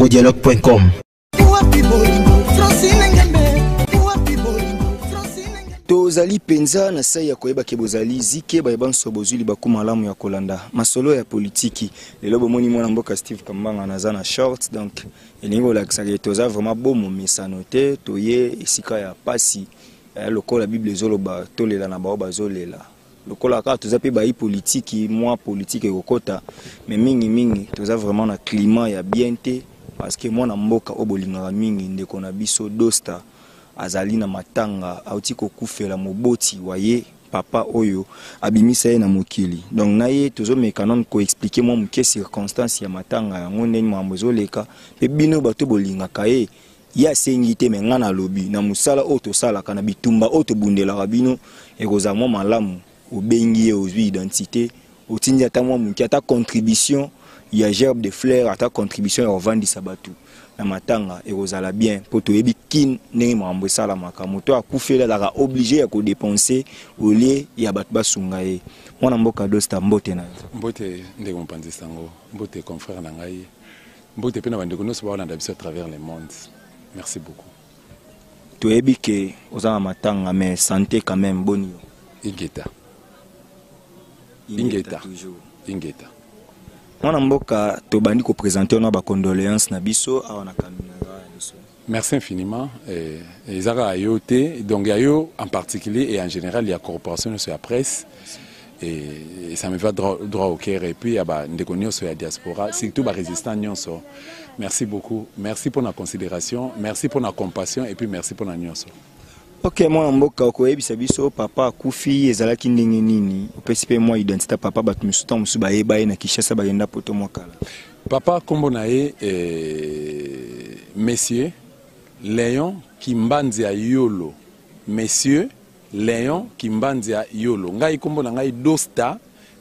congodialogue.com tozali mpenza na sai ya koyeba ke bozali zike bayeba nyonso bozwi libaku malamu ya kolanda. Masolo ya politiki. Lelo bomoni mwana mboka steve kambanga naza na short donc elingi kolakisaka toza vraiment bomomesano te toye esika ya pasi eh, lokola bible ezoloba tolela na bao bazolela. Lokola kaka toza mpe bayi politiki mwa politike ekokɔta me mingimingi toza vraiment na climat ya bien te parce que mwana mboka oyo bolingaka mingi ndeko na biso dosta azali na matanga auti kokufela moboti wa ye papa oyo abimisa ye na mokili. Donc na ye tozomeka nano koexplike mwa moke circonstance ya matanga yango ndeni makambo ezoleka mpe bino bato bolingaka ye ye asengi te me ngai nalobi. Na mosala oyo tosalaka na bitumba oyo tobundelaka bino ekozala mwa malamu obengi ye ozwi identité otindi ata mwa moke ata contribution ya gerbe de fleur ata contribution ya kovandisa bato na matanga ekozala bien mpo toyebi kine ndenge makambo esalamaka moto akufeli azalaka oblige ya kodepense olie ya bato basunga ye mwana mboka dosta mbote na yo. Mbote ndenge mopanzi sango. Mbote confrère na ngai. Mbote mpe na bandeko nyonso baolanda biso à travers le monde. Merci beaucoup. Toyebi ke oza na matanga mais santé quand même boni yo. Ingeta ingeta. toujours. Ingeta mwana mboka tobandi kopresente wana bacondoléance na biso. Awa na merci infiniment. Eh, eza kaka yo te donc ya yo en particulier et en général ya corporation nyonso ya presse. Et, ça me va droit, droit au cœur. Et puis ya bandeko nyonso ya diaspora surtout barésistant nyonso. Merci beaucoup. Merci pour na considération. Merci pour na compassion. Et puis merci pour na nyonso ok mwana mboka okoyebisa biso papa akufi ezalaki ndenge nini? Opesi mpe mwa identité papa bato misusu ntango mosusu bayeba ye na kinshasa bagenda poto mwa kala. Papa nkombo na ye eh, monsieur léon kimbanzi ya yolo. Monsieur léon kimbanzi ya yolo. Ngai nkombo na ngai dosta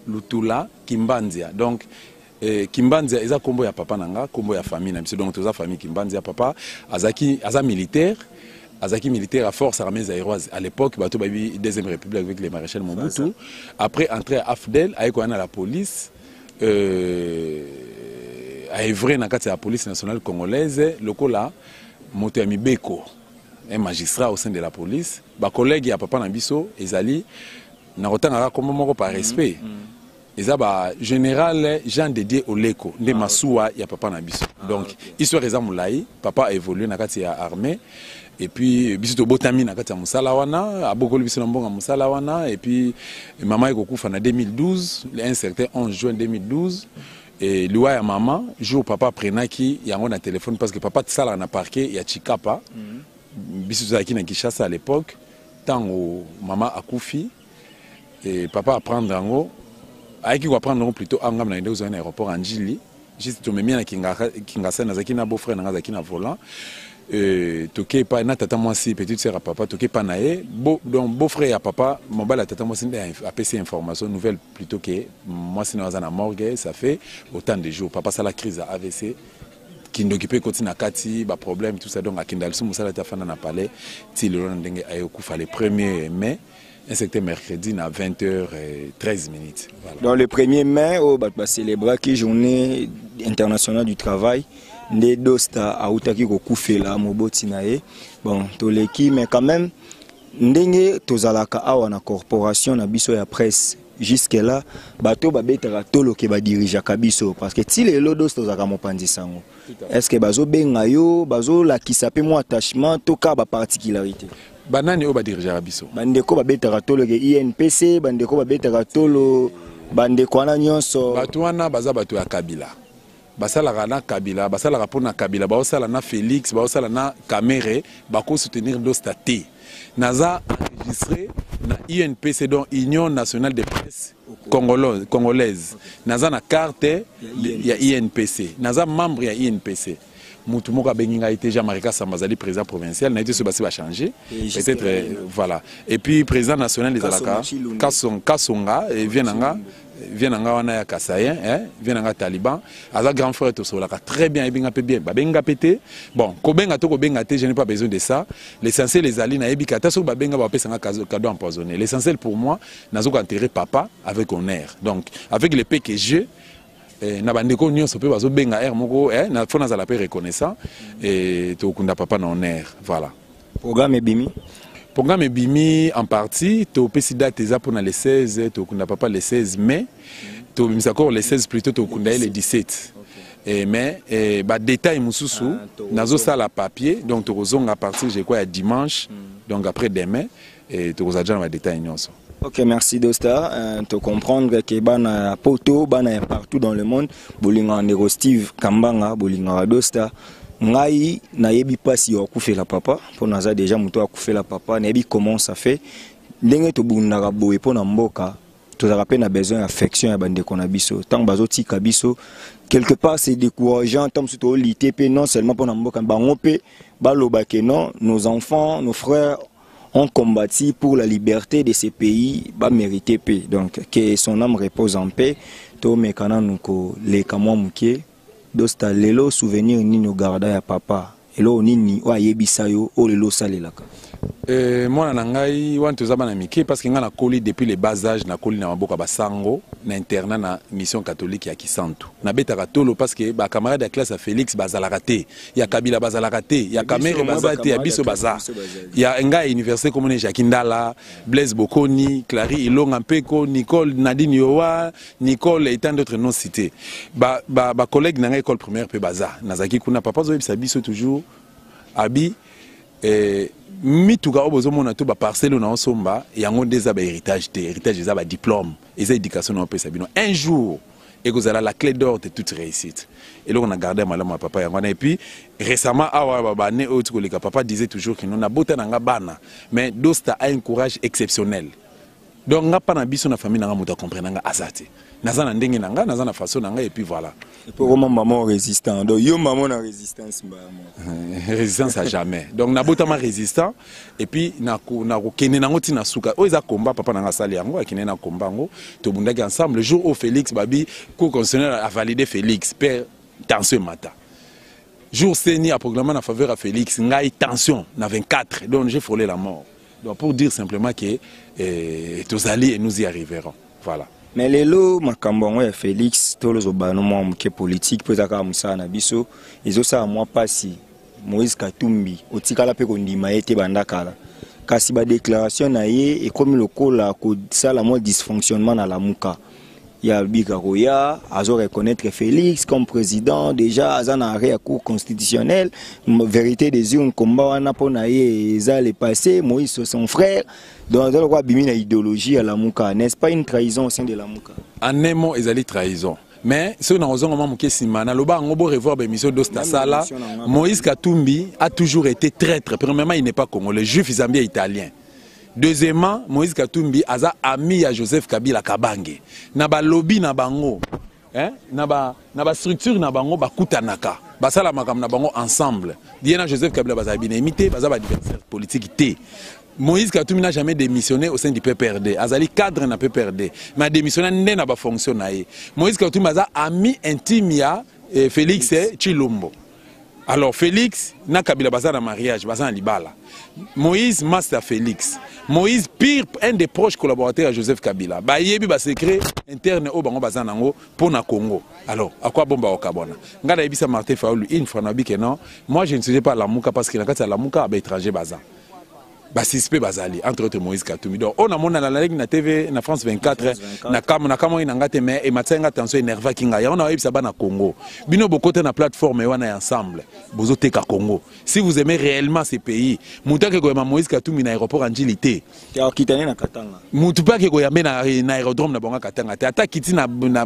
lutula kimbanzia donc eh, kimbanzia eza nkombo ya papa na nga nkombo ya famille na biso. Donc toza famille kimbanzia papa. Azaki aza militaire azaki militaire à force armée zaïroise. À l'époque bato bayebi deuxième république avec les maréchal mobutu. après entré à afdel ayekoya na la police euh, aevre na kati ya police nationale congolaise lokola moto ya mibeko un magistrat au sein de la police. Bacollègue ya papa na biso ezali na kotangaka nkombo moko par respect. Eza bagénéral jean dédié oleko nde masuwa ya papa na biso. Donc histoire eza molai papa aévolue na kati ya armée et puis biso tobotami na kati ya mosala wana abokoli biso na mbongo mosala wana et puis mama ekokufa na 2012 un certain 11 juin 2012 e liwa ya mama jour papa aprenaki yango na telefone parce que papa tisalaka na parquet ya chikapa. Biso tozalaki na kinshasa à l'époque ntango mama akufi e papa aprendre yango ayaki koaprendre yango plutôt angam na yende kozali na aéroport anjili juste tomemi na kingasa nazalaki na beau frère na nga azalaki na volant toke epai na tata mwasi petite sœur ya papa toke epai na ye. Donc beau frère ya papa mobali ya tata mwasi nde apesi information nouvelle plutôt ke mwasi na aza na morgue ça fait autant de jours. Papa asala crise ya avc kindoki mpe ekoti na kati baproblème tout ça. Donc akenda liso mosala te afanda na palais ti lelo na ndenge ayokufa le 1er mai certain mercredi na 20h13 minutes. Voilà. dans le 1er mai oyo bato bacélébraki journée internationale du travail nde dosta autaki kokufela moboti na ye. Bon toleki mais quand même ndenge tozalaka awa na corporation na biso ya presse jusque là bato babetaka toloke badirigeaka biso parce que ti lelo dosta tozalaka mopanzi sango est ce que bazobenga yo bazolakisa mpe mwa attachement to kaka baparticularité banani oyo badirigeaka biso? Bandeko babetaka toloke inpc bandeko babetaka tolo bandeko wana nyonso. Bato wana baza bato ya kabila basalaka na kabila basalaka mpo na kabila baosala na félix baosala na camere bakosoutenir dosta te naza enregistré na unpc donc union nationale de presse congolaise. Naza na carte ya inpc naza membre ya inpc mutu moko abengi ngai te jean-marie kasamba azali président provincial. Nayebi te so basi bachange peut-être euh, voilà. Et puis président national ezalaka kasonga vie na nga vie na nga wana ya kasayen eh? vie na nga taliban. Aza grand frère tosololaka très bien. Ayebi nga mpe bien. Babenga mpe te bon kobenga to kobenga te je n'ai pas besoin de ça. L'essentiel ezali nayebi ka ata soki babenga bapesanga cadeau empoisonné. L'essentiel pour moi nazoka enterrer papa avec honneur donc avec le que je eh, na bandeko nyonso mpe bazobenga aire moko eh, fo nazala mpe reconnaissant. Eh, tokunda papa na honneur voilà. Programme ebimi programme ebimi en partie topesi date eza mpona le 16 tokunda papa le 16 mai. Tobimisa encore le 16 plutôt tokunda ye le 17 Eh, mais eh, badetail mosusu Ah, nazosala papier donc tokozonga à partir je crois ya dimanche donc après demain eh, tokozala deja na badetail nyonso. Ok, merci Dostar. Euh, te comprendre que bana poto, bana partout dans le monde, bolinga ndeko Steve Kambanga, bolinga wa Dostar. Ngai nayebi pasi ya kufela papa, mpo naza deja moto akufela papa, nayebi comment ça fait. Ndenge tobundaka boye mpo na mboka, tozalaka mpe na besoin ya affection ya bandeko na biso. Ntango bazotika biso, quelque part c'est décourageant, ntango mosusu toolite mpe non seulement mpo na mboka, bango mpe baloba ke non, nos enfants, nos frères ont combattu pour la liberté de ces pays, mérité paix. Donc que son âme repose en paix. To mekana nuko le kamwa muke. Dosta lelo souvenir nini garda ya papa. Elo nini o ayebisa yo o lelo salelaka. Eh, mwana na ngai wana toza bana mike parce que ngai nakoli depuis le bas âge nakoli na maboko ya basango na internat na mission catholique ya kisantu. Nabetaka tolo parce que bacamarade ya classe ya félix bazalaka te. Ya kabila bazalaka te. Ya kamere baza te ya biso baza. ya. Ngai université komone jacques ndala blaise bokoni clary ilonga mpeko nicole nadine yowa nicole et tant d'autres non cités. Bacollègue ba, ba na ngai école primaire mpe baza. Nazalaki kuna. Papa azoyebisa biso toujours. Abi mituka oyo bozomona to baparcele oyo naosomba yango nde eza bahéritage te. Héritage eza badiplôme eza éducation na opesa bino. Un jour ekozala la clé d'or de toute réussite. Eloko na garde ya malamu ya papa yango wana. Epuis récemment awa babane oyo ti koleka papa disait toujours kino nabota na nga bana. Mais dosta a un courage exceptionnel. Donc nga mpa na biso na famille na nga moto acomprendre nga aza te naza na ndenge na nga naza na façon na nga epuis voilà. Pour moi maman résistant. Donc yo maman na résistance ba mo. résistance à jamais. Donc nabotama résistant et puis nakokende nango ntina suka oyo eza komba papa nanga asali yango akende na komba yango. Tobundaki ensemble. Le jour oyo félix babi cour constitutionnel avalide félix mpe tension emata jour seni aprogramme na faveur ya félix ngai tension na 24 donc j'ai frôlé la mort. Donc pour dire simplement que eh, tozali et nous y arriverons. Voilà Mais lelo makambo yango ya Félix tolozoba no mwa moke politique mpo ezaka mosala na biso ezosala mwa pasi Moïse Katumbi otikala mpe kondima ye te banda kala. Kasi badéclaration na ye ekomi lokola kosala mwa dysfonctionnement na lamuka ya bika koya azo reconnaître Félix comme président déjà aza na arrêt ya cour constitutionnelle. M- vérité des urnes komba wana mpo na ye eza le passé. Moïse son frère. Donc aza lokola abimi na idéologie ya lamuka n'est-ce pas? Une trahison au sein de lamuka. En un mot ezali trahison. Mais soki nakozonga mwa moke nsima naloba yango bo revoir bémission dosta sala. émission na nga. moïse katumbi a toujours été traître premièrement il n'est pas congolais. Juif zambia italien deuxièmement moïse katumbi aza ami ya joseph kabila kabange. Na balobi na bango hein, na ba- na bastructure na bango bakutanaka. Basala makambo na bango ensemble. Ye na joseph kabila bazala binemi te baza baadversaire politique te. Moïse katumbi n'a jamais démissionné au sein du pprd azali cadre na pprd mais adémissionné nde na bafonction na ye. Moïse katumbi aza ami intime ya eh, félix eh, chilombo alors félix na kabila baza na mariage baza libala. Moïse master félix. Moïse pire un des proches collaborateurs ya joseph kabila. Bayebi basecret interne oyo bango baza nango mpo na congo. Alors akwa bomba okabwana ngai nayebisa martin faulu une fois nabi ke non? Moi je ne sujet pas lamuka parce que na kati ya lamuka baétranger baza basuspect bazali entre autres moïse katumbi donc oyo namona nalaleki na tv na france 24 na kam- na kamoi na nga te mais ematisaki nga tension énervaki ngai yango naoyebisa bana congo. Bino bokota na plateforme wana ya ensemble. Bozoteka congo. Si vous aimez réellement ce pays motu ake koyamba moïse katumbi na aéroport ya njili te akitani na katanga. Mutu mpe ake koyambe na, aérodrome na bango katanga. Te ata kiti na, na,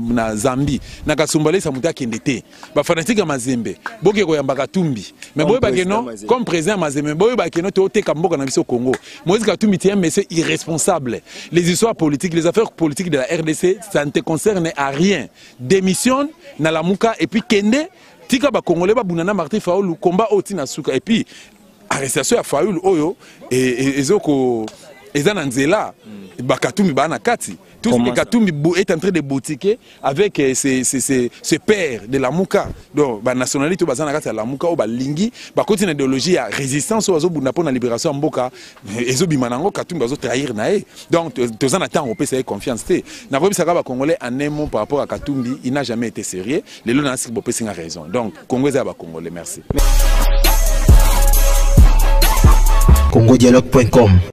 na kasumbalesa motu akende te bafanatike ya mazembe. Boke koyamba katumbi. Mais boyebake no comme président ya mazembe boyebake no toteka mboka na biso congo. Moïse katumbi ti un monsieur irresponsable. Les histoires politiques les affaires politiques de la rdc ça ne te concerne à rien. Démissionne na lamuka et puis kende tika bakongolais babunda na martin faulu komba oyo ntina suka. Et puis arrestation ya faulu oyo e- e- ezoko eza na nzela. Bakatumbi baa na kati. Tout Comment ce ça? Que Katumbi bo- est en train de boutiquer avec euh, ses, ses, ses, ses pères de lamuka donc banationalité oyo baza na kati ya lamuka oyo balingi bakoti na idéologie ya résistance oyo bazobunda mpo na libération ya mboka. Eh, ezobima nango katumbi bazotrahir na ye. Donc to- toza na ntango opesa ye confiance te. Nakoyebisaka bacongolais en mot par rapport à katumbi il n'a jamais été sérieux. Lelo na siki bopesi nga raison. Donc congo eza ya bacongolais merci. Congodialogue.com